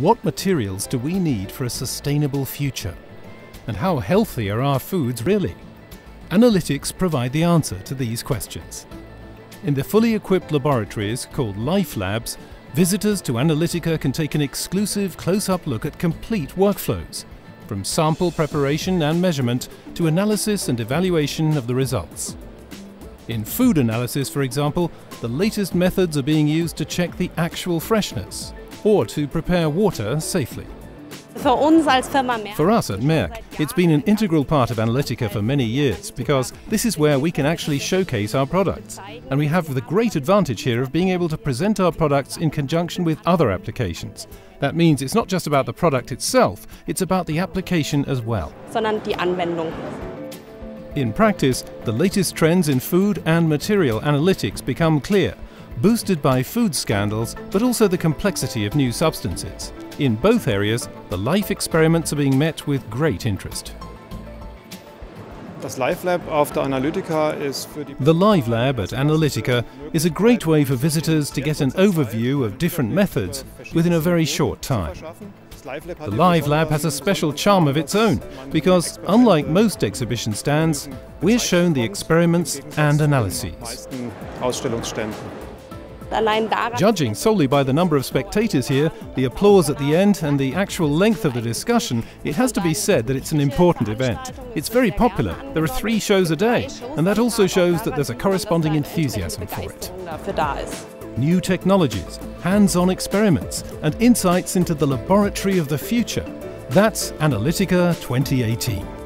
What materials do we need for a sustainable future? And how healthy are our foods really? Analytics provide the answer to these questions. In the fully equipped laboratories called Live Labs, visitors to Analytica can take an exclusive close-up look at complete workflows, from sample preparation and measurement to analysis and evaluation of the results. In food analysis, for example, the latest methods are being used to check the actual freshness or to prepare water safely. For us at Merck, it's been an integral part of Analytica for many years because this is where we can actually showcase our products. And we have the great advantage here of being able to present our products in conjunction with other applications. That means it's not just about the product itself, it's about the application as well. In practice, the latest trends in food and material analytics become clear, boosted by food scandals, but also the complexity of new substances. In both areas, the life experiments are being met with great interest. The Live Lab at Analytica is a great way for visitors to get an overview of different methods within a very short time. The Live Lab has a special charm of its own because, unlike most exhibition stands, we're shown the experiments and analyses. Judging solely by the number of spectators here, the applause at the end and the actual length of the discussion, it has to be said that it's an important event. It's very popular. There are three shows a day, and that also shows that there's a corresponding enthusiasm for it new technologies, hands-on experiments, and insights into the laboratory of the future. That's Analytica 2018.